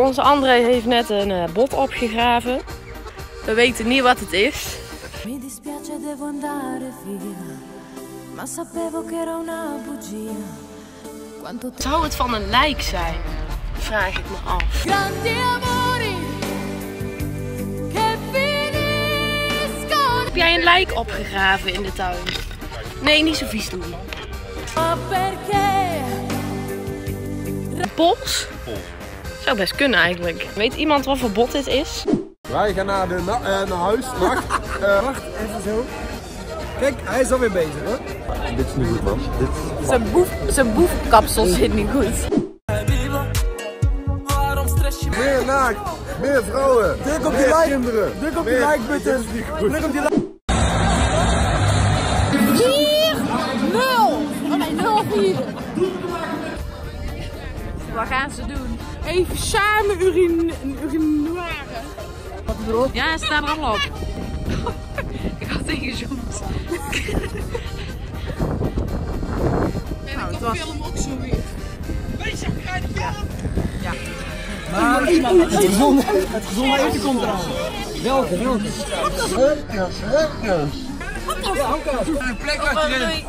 Onze André heeft net een eh, bot opgegraven. We weten niet wat het is. Mi dispiace devo andare via, ma sapevo che era una bugia. Zou het van een lijk zijn? Vraag ik me af. Heb jij een lijk opgegraven in de tuin? Nee, niet zo vies doen. Pols? Zou best kunnen eigenlijk. Weet iemand wat voor bot dit is? Wij gaan naar, de na- eh, naar huis. Wacht. eh, wacht, even zo. Kijk, hij is alweer bezig hoor. Dit is niet goed man. Dit Zijn, boef, zijn boefkapsel zit niet goed. Meer naakt, meer vrouwen. Druk op die like. kinderen. Druk op die like button. Druk op die like. Wat gaan ze doen? Even samen urine, urinoire. Wat erop? Ja, sta er allemaal op. ik had ingezoomd. nou, het was... Het gezonde, het gezonde eten komt eraan. Welke, welke? Hupjes, hupjes. Een plek waar je